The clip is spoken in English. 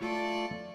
Música